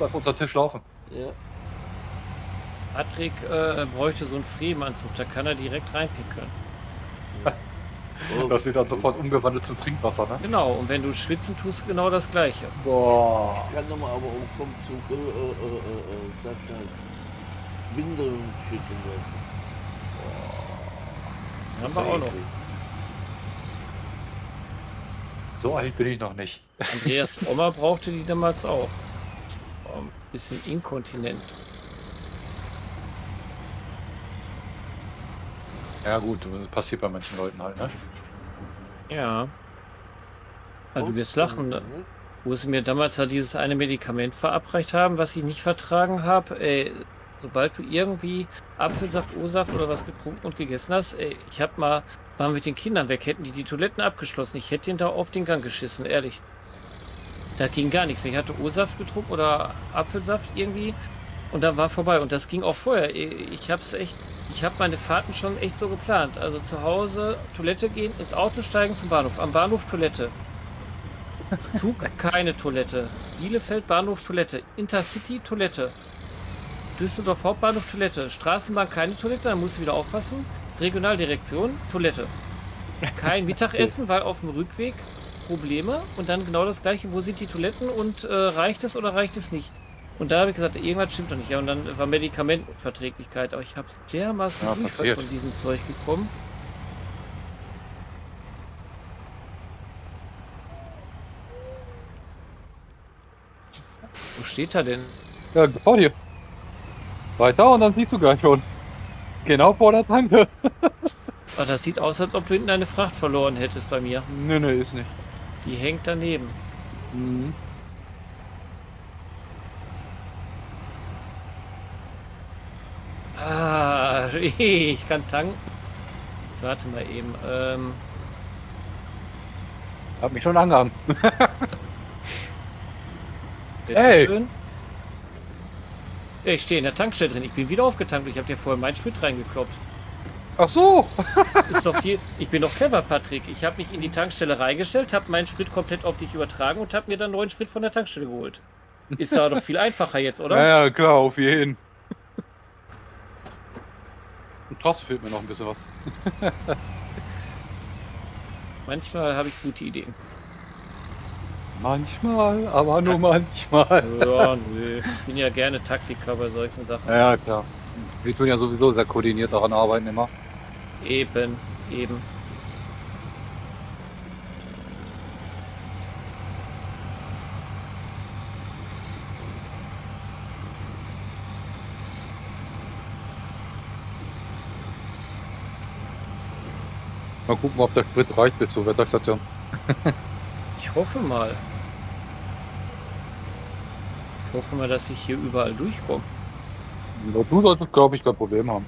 Einfach unter den Tisch laufen. Ja. Patrick äh, bräuchte so einen Fremenanzug, da kann er direkt reinpickeln. Oh, Das wird dann sofort umgewandelt zum Trinkwasser, ne? Genau, und wenn du schwitzen tust, genau das gleiche. Boah. Ich kann nochmal aber auch vom Zug, äh, äh, äh, äh, schnell, Windeln schicken lassen. Haben wir auch noch. So alt bin ich noch nicht. Andreas Oma brauchte die damals auch. Ein bisschen inkontinent. Ja gut, das passiert bei manchen Leuten halt, ne? Ja. Also du wirst lachen, wo sie mir damals ja dieses eine Medikament verabreicht haben, was ich nicht vertragen habe. Ey, sobald du irgendwie Apfelsaft, O-Saft oder was getrunken und gegessen hast, ey, ich hab mal, mal mit den Kindern weg, hätten die die Toiletten abgeschlossen. Ich hätte den da auf den Gang geschissen, ehrlich. Da ging gar nichts. Ich hatte O-Saft getrunken oder Apfelsaft irgendwie und dann war vorbei. Und das ging auch vorher. Ich hab's echt, ich habe meine Fahrten schon echt so geplant. Also zu Hause Toilette gehen, ins Auto steigen zum Bahnhof. Am Bahnhof Toilette. Zug keine Toilette. Bielefeld Bahnhof Toilette. Intercity Toilette. Düsseldorf Hauptbahnhof Toilette. Straßenbahn keine Toilette, dann musst du wieder aufpassen. Regionaldirektion Toilette. Kein Mittagessen, weil auf dem Rückweg Probleme und dann genau das gleiche, wo sind die Toiletten und äh, reicht es oder reicht es nicht? Und da habe ich gesagt, irgendwas stimmt doch nicht. Ja, und dann war Medikamentenverträglichkeit, aber ich habe dermaßen Ja, von diesem Zeug gekommen. Wo steht er denn? Ja, vor dir. Weiter und dann siehst du gleich schon. Genau vor der Tanke. Ah, das sieht aus, als ob du hinten eine Fracht verloren hättest bei mir. Nö, nö, ist nicht. Die hängt daneben. Mhm. Ah, ich kann tanken. Jetzt warte mal eben. Ähm, Hab mich schon angehangen. Ey. schön. Ja, ich stehe in der Tankstelle drin. Ich bin wieder aufgetankt. Ich habe dir vorher meinen Sprit reingekloppt. Ach so. Ist doch viel. Ich bin doch clever, Patrick. Ich habe mich in die Tankstelle reingestellt, habe meinen Sprit komplett auf dich übertragen und habe mir dann neuen Sprit von der Tankstelle geholt. Ist da doch viel einfacher jetzt, oder? Ja, klar, auf jeden. Und trotzdem fehlt mir noch ein bisschen was. Manchmal habe ich gute Ideen. Manchmal, aber nur manchmal. Ja, nö. Ich bin ja gerne Taktiker bei solchen Sachen. Ja, klar. Wir tun ja sowieso sehr koordiniert daran arbeiten immer. Eben, eben. Mal gucken, ob der Sprit reicht bis zur Wetterstation. Ich hoffe mal. Ich hoffe mal, dass ich hier überall durchkomme. Du solltest, glaube ich, kein Problem haben.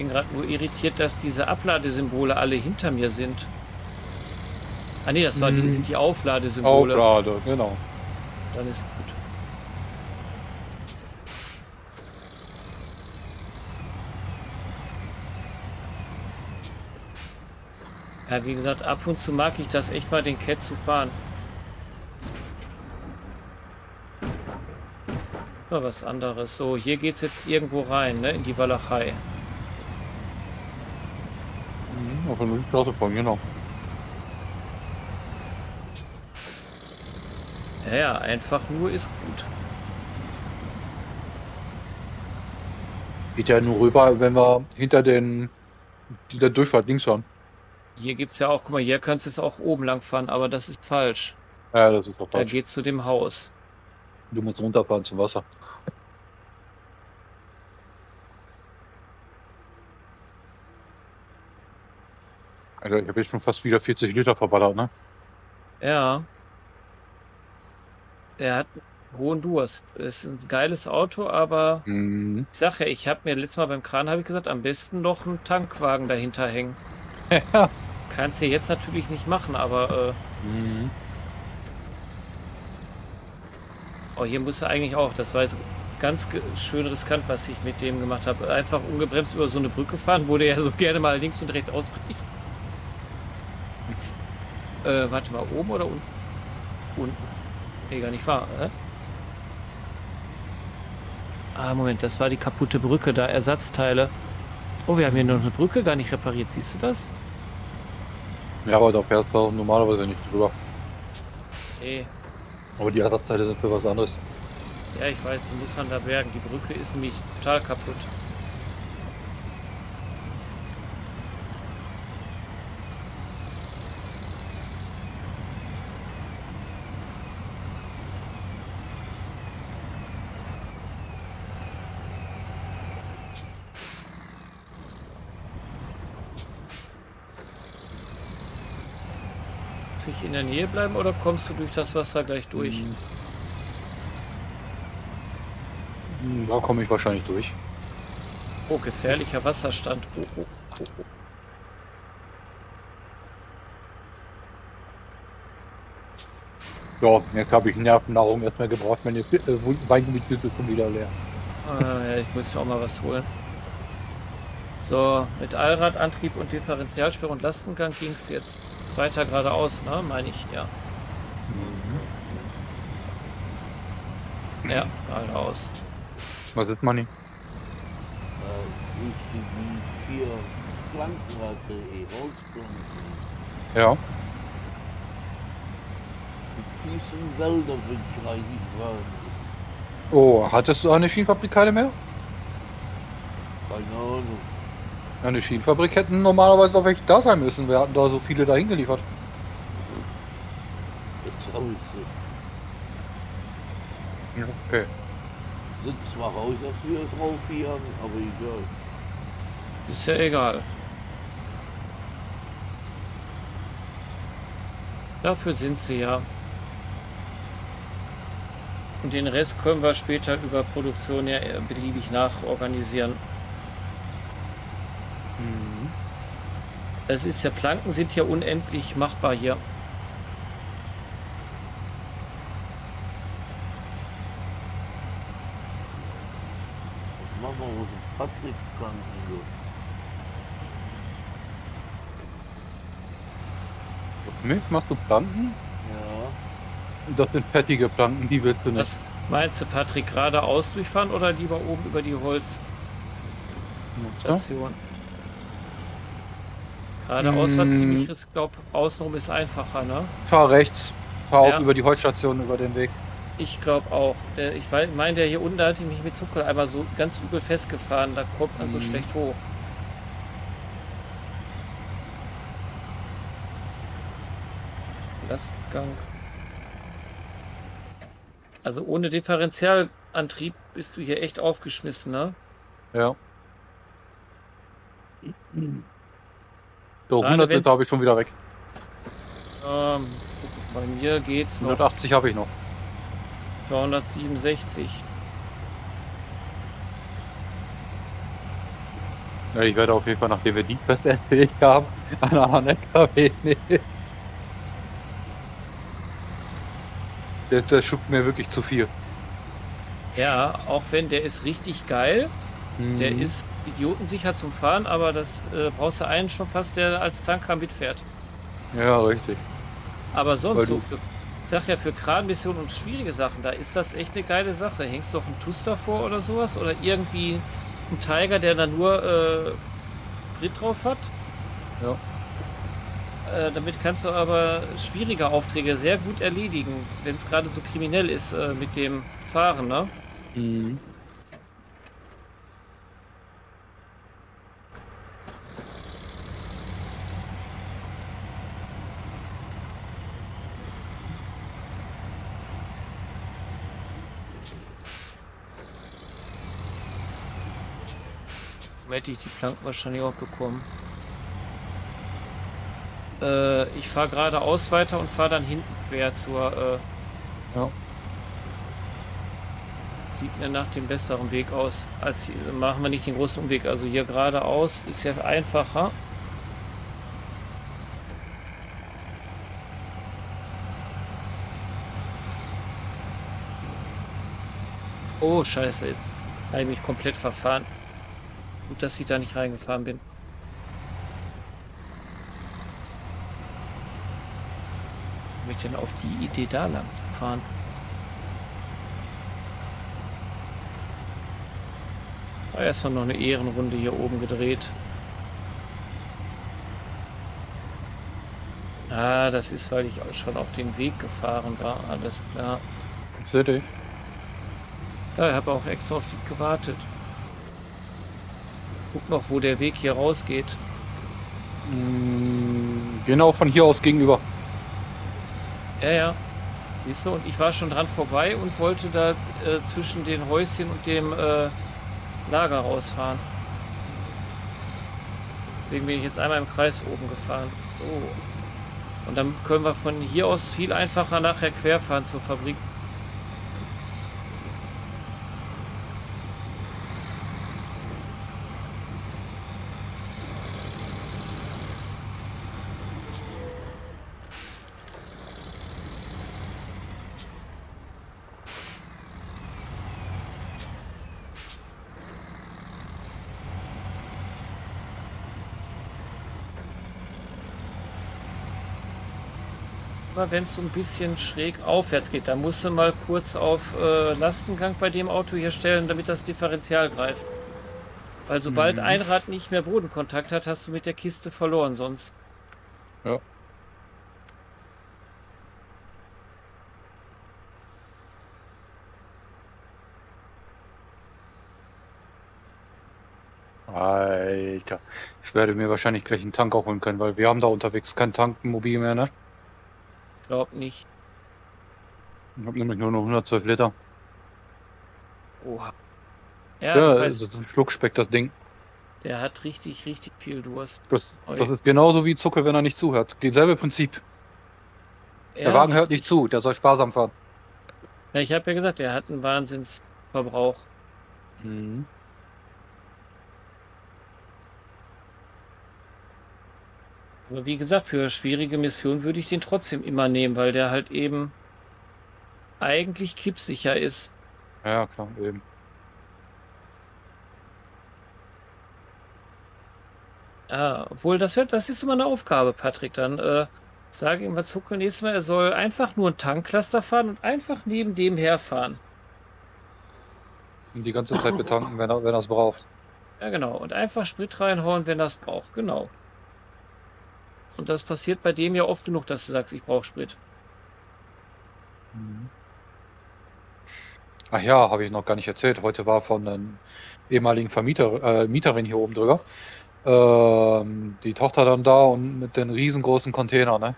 Bin gerade nur irritiert, dass diese Abladesymbole alle hinter mir sind. Ah ne, das war die, Mhm. sind die Aufladesymbole. gerade, genau. Dann ist gut. Ja, wie gesagt, ab und zu mag ich das echt mal, den Cat zu fahren. Mal was anderes. So, hier geht's jetzt irgendwo rein, ne? In die Walachei. Auf der Straße fahren, genau. Ja, einfach nur ist gut. Geht ja nur rüber, wenn wir hinter den die der Durchfahrt links fahren. Hier gibt's ja auch, guck mal, hier kannst du es auch oben lang fahren, aber das ist falsch. Ja, das ist doch Da falsch. geht's zu dem Haus. Du musst runterfahren zum Wasser. Also ich habe jetzt schon fast wieder 40 Liter verballert, ne? Ja. Er hat einen hohen Durst. Ist ein geiles Auto, aber Mhm. ich sag ja, ich habe mir letztes Mal beim Kran habe ich gesagt, am besten noch einen Tankwagen dahinter hängen. Ja. Kannst du jetzt natürlich nicht machen, aber Mhm. äh, oh, hier muss er eigentlich auch. Das war jetzt ganz schön riskant, was ich mit dem gemacht habe. Einfach ungebremst über so eine Brücke fahren, wo der ja so gerne mal links und rechts ausbricht. Äh, warte mal, oben oder unten? Unten. Nee, gar nicht wahr, äh? Ah, Moment, das war die kaputte Brücke, da Ersatzteile. Oh, wir haben hier noch eine Brücke gar nicht repariert, siehst du das? Ja, aber da fährt er normalerweise nicht drüber. Nee. Aber die Ersatzteile sind für was anderes. Ja, ich weiß, die muss man da bergen. Die Brücke ist nämlich total kaputt. Muss ich in der Nähe bleiben oder kommst du durch das Wasser gleich durch? Hm. Hm, Da komme ich wahrscheinlich durch. Oh, gefährlicher Wasserstand. Oh, oh, oh, oh. Ja, jetzt habe ich Nervennahrung erstmal gebraucht. Meine äh, Weingummitüte ist schon wieder leer. Ah, ja, ich muss mir auch mal was holen. So, mit Allradantrieb und Differentialsperre und Lastengang ging es jetzt weiter geradeaus, ne? Meine ich, ja. Ja, geradeaus. Was ist Money? Äh, ich die vier Planken hatte, eh, Holzplanken. Ja. Die tiefsten Wälder bin ich reingefahren. Oh, hattest du eine Schienenfabrikate mehr? Keine Ahnung. Eine Schienenfabrik hätten normalerweise doch welche da sein müssen. Wir hatten da so viele dahin geliefert. Jetzt raus. Ja, okay. Sind zwar Häuser für drauf hier, aber egal. Ist ja egal. Dafür sind sie ja. Und den Rest können wir später über Produktion ja eher beliebig nachorganisieren. Es ist ja, Planken sind ja unendlich machbar hier. Was machen wir dem Patrick Planken? Mich machst du Planken? Ja, Das sind fettige Planken, die willst du nicht. Was meinst du, Patrick, geradeaus durchfahren oder lieber oben über die Holzstation? Geradeaus war Mm. ziemlich riskant. Ich glaube, außenrum ist einfacher, ne? Fahr rechts. Fahr Ja. auch über die Holzstation über den Weg. Ich glaube auch. Der, ich wei- meine, der hier unten da hatte mich mit Zucker einmal so ganz übel festgefahren. Da kommt man so Mhm. schlecht hoch. Lastgang. Also ohne Differentialantrieb bist du hier echt aufgeschmissen, ne? Ja. So, Gerade 100 wenn's- Meter habe ich schon wieder weg. Ähm, bei mir geht's noch 180 habe ich noch. 267. Ja, ich werde auf jeden Fall, nachdem wir die fest erzählt haben, einen anderen LKW nehmen. Der, der schuckt mir wirklich zu viel. Ja, auch wenn der ist richtig geil. Der Mhm. ist idiotensicher zum Fahren, aber das äh, brauchst du einen schon fast, der als Tanker mitfährt. Ja, richtig. Aber sonst so für, ich sag ja, für Kranmissionen und schwierige Sachen, da ist das echt eine geile Sache. Hängst du doch einen TUS davor oder sowas? Oder irgendwie ein Tiger, der da nur äh, Sprit drauf hat? Ja. Äh, damit kannst du aber schwierige Aufträge sehr gut erledigen, wenn es gerade so kriminell ist äh, mit dem Fahren, ne? Mhm. Hätte ich die Planken wahrscheinlich auch bekommen. Äh, ich fahre geradeaus weiter und fahre dann hinten quer zur. Äh, Ja. Sieht mir nach dem besseren Weg aus. Als machen wir nicht den großen Umweg. Also hier geradeaus ist ja einfacher. Oh, scheiße, jetzt habe ich mich komplett verfahren. Gut, dass ich da nicht reingefahren bin. ich denn auf die Idee, da lang zu fahren? Erstmal noch eine Ehrenrunde hier oben gedreht. Ah, das ist, weil ich auch schon auf den Weg gefahren war. Alles klar. Ich sehe dich. Ja, ich habe auch extra auf dich gewartet. Guck noch, wo der Weg hier rausgeht. Mm, Genau von hier aus gegenüber. Ja, ja. Siehst du, und ich war schon dran vorbei und wollte da äh, zwischen den Häuschen und dem äh, Lager rausfahren. Deswegen bin ich jetzt einmal im Kreis oben gefahren. So. Und dann können wir von hier aus viel einfacher nachher querfahren zur Fabrik. Aber wenn es so ein bisschen schräg aufwärts geht, dann musst du mal kurz auf äh, Lastengang bei dem Auto hier stellen, damit das Differential greift. Weil sobald Mhm. ein Rad nicht mehr Bodenkontakt hat, hast du mit der Kiste verloren sonst. Ja. Alter, ich werde mir wahrscheinlich gleich einen Tank auch holen können, weil wir haben da unterwegs kein Tankmobil mehr, ne? Glaub nicht. Ich habe nämlich nur noch 112 Liter. Oha. Ja, Ja, das weiß, ist ein Schluckspeck, das Ding. der hat richtig, richtig viel Durst. Das, das ist genauso wie Zuckel, wenn er nicht zuhört. Dieselbe Prinzip. Der Ja, Wagen hört nicht zu, der soll sparsam fahren. Ja, ich habe ja gesagt, der hat einen Wahnsinnsverbrauch. Mhm. Aber wie gesagt, für schwierige Missionen würde ich den trotzdem immer nehmen, weil der halt eben eigentlich kippsicher ist. Ja, klar, eben. Ja, obwohl das wird, das ist immer eine Aufgabe, Patrick. Dann äh, sage ihm mal Zucker nächstes Mal, er soll einfach nur ein Tankcluster fahren und einfach neben dem herfahren. Und die ganze Zeit betanken, wenn er er es braucht. Ja, genau. Und einfach Sprit reinhauen, wenn das braucht. Genau. Und das passiert bei dem ja oft genug, dass du sagst, ich brauche Sprit. Ach ja, habe ich noch gar nicht erzählt. Heute war von einem ehemaligen Vermieter, äh, Mieterin hier oben drüber. Ähm, die Tochter dann da und mit den riesengroßen Container, ne?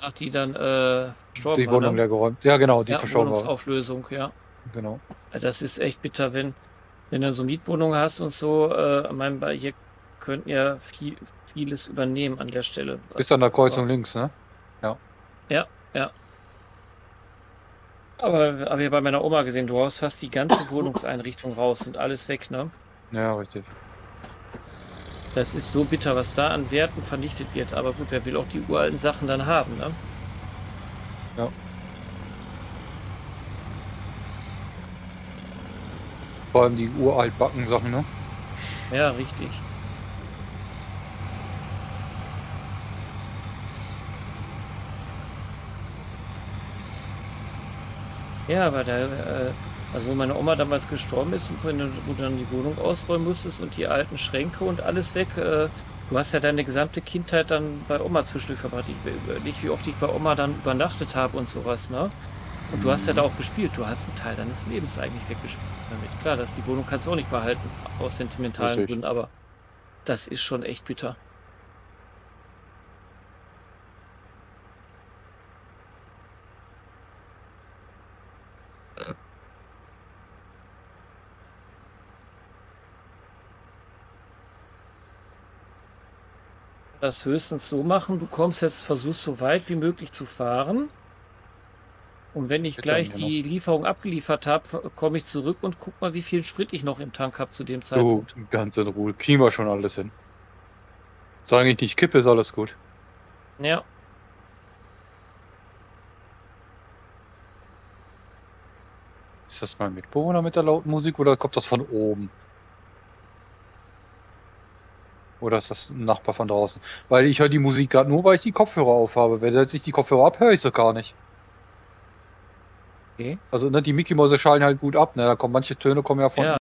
Ach, die dann äh, verstorben Die Wohnung ne? leer geräumt. Ja, genau, die ja, verstorben war. Wohnungsauflösung, ja. Genau. Das ist echt bitter, wenn, wenn du so Mietwohnungen hast und so. Äh, ich meine, bei hier könnten ja viel, vieles übernehmen an der Stelle. Ist an der Kreuzung links, ne? Aber habe ich bei meiner Oma gesehen, du hast fast die ganze Wohnungseinrichtung raus und alles weg, ne? Ja, richtig. Das ist so bitter, was da an Werten vernichtet wird. Aber gut, wer will auch die uralten Sachen dann haben, ne? Vor allem die uralt backen Sachen, ne? Ja, richtig. Ja, aber da, äh, also wo meine Oma damals gestorben ist und wenn du, wo du dann die Wohnung ausräumen musstest und die alten Schränke und alles weg, äh, du hast ja deine gesamte Kindheit dann bei Oma zwischendurch verbracht. Ich überlege, wie oft ich bei Oma dann übernachtet habe und sowas, ne? Und du hast ja da auch gespielt. Du hast einen Teil deines Lebens eigentlich weggespielt damit. Klar, dass die Wohnung kannst du auch nicht behalten, aus sentimentalen. Gründen, aber das ist schon echt bitter. Das höchstens so machen, du kommst jetzt, versuchst so weit wie möglich zu fahren. Und wenn ich gleich die Lieferung abgeliefert habe, komme ich zurück und guck mal, wie viel Sprit ich noch im Tank habe zu dem Du, Zeitpunkt. ganz in Ruhe. Kriegen wir schon alles hin. Solange ich nicht kippe, ist alles gut. Ja. Ist das mein Mitbewohner mit der lauten Musik oder kommt das von oben? Oder ist das ein Nachbar von draußen? Weil ich höre die Musik gerade nur, weil ich die Kopfhörer aufhabe. Wer setzt sich die Kopfhörer ab, höre ich sie gar nicht. Okay. Also ne, die Mickey Mäuse schallen halt gut ab. Ne? Da kommen manche Töne kommen ja von Ja.